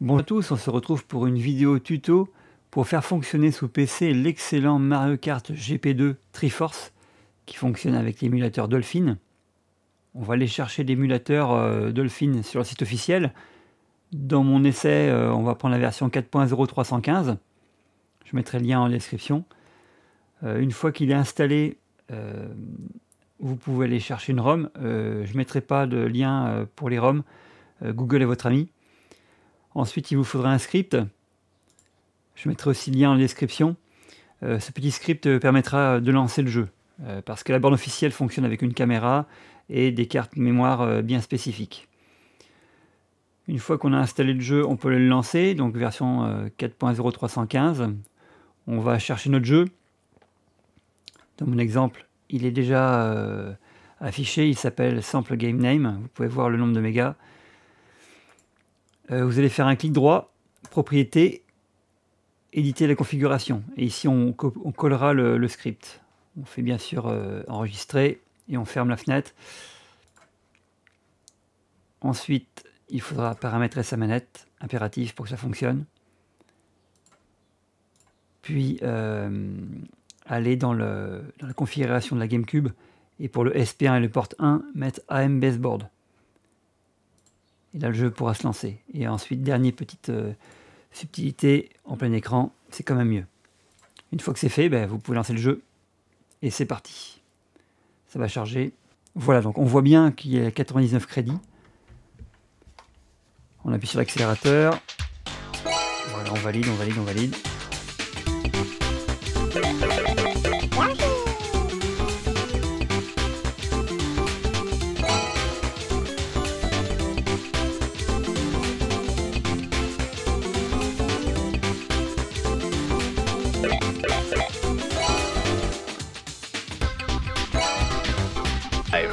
Bonjour à tous, on se retrouve pour une vidéo tuto pour faire fonctionner sous PC l'excellent Mario Kart GP2 Triforce qui fonctionne avec l'émulateur Dolphin. On va aller chercher l'émulateur euh, Dolphin sur le site officiel. Dans mon essai, euh, on va prendre la version 4.0315. Je mettrai le lien en description. Euh, une fois qu'il est installé, vous pouvez aller chercher une ROM. je ne mettrai pas de lien pour les ROM. Google est votre ami. Ensuite, il vous faudra un script. Je mettrai aussi le lien en description. ce petit script permettra de lancer le jeu. parce que la borne officielle fonctionne avec une caméra et des cartes mémoire bien spécifiques. Une fois qu'on a installé le jeu, on peut le lancer, donc version 4.0315. On va chercher notre jeu. Dans mon exemple, il est déjà euh, affiché, il s'appelle Sample Game Name. Vous pouvez voir le nombre de mégas. Euh, vous allez faire un clic droit, propriété, éditer la configuration. Et ici, on, collera le, script. On fait bien sûr euh, enregistrer et on ferme la fenêtre. Ensuite, il faudra paramétrer sa manette impérative pour que ça fonctionne. Puis euh, aller dans, le, la configuration de la GameCube et pour le SP1 et le port 1, mettre AM Baseboard. Et là, le jeu pourra se lancer. Et ensuite, dernière petite euh, subtilité en plein écran, c'est quand même mieux. Une fois que c'est fait, ben, vous pouvez lancer le jeu et c'est parti. Ça va charger. Voilà, donc on voit bien qu'il y a 99 crédits. On appuie sur l'accélérateur. Voilà, on valide, on valide, on valide.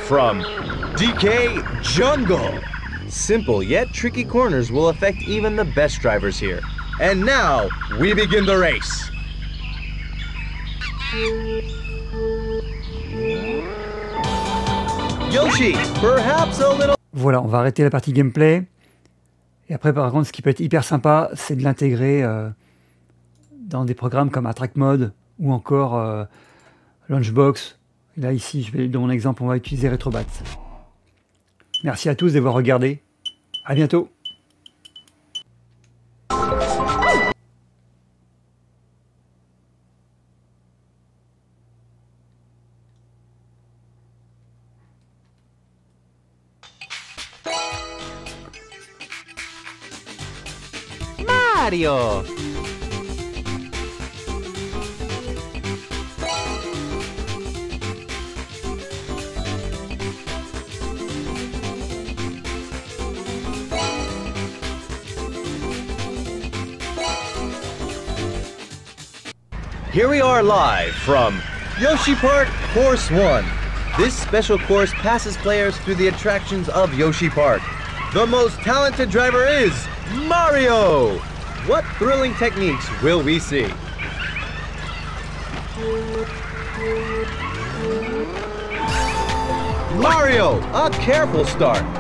From DK Jungle. Simple yet tricky corners will affect even the best drivers here. And now, we begin the race. Yoshi, perhaps a little... Voilà, on va arrêter la partie gameplay. Et après, par contre, ce qui peut être hyper sympa, c'est de l'intégrer euh, dans des programmes comme Attract Mode ou encore euh, Launchbox. Là, ici, je vais, dans mon exemple, on va utiliser Retrobat. Merci à tous d'avoir regardé. À bientôt. Mario Here we are live from Yoshi Park Course 1. This special course passes players through the attractions of Yoshi Park. The most talented driver is Mario! What thrilling techniques will we see? Mario, a careful start.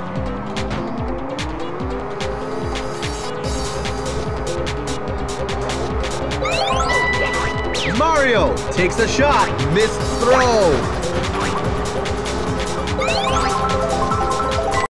Mario takes a shot. Missed throw.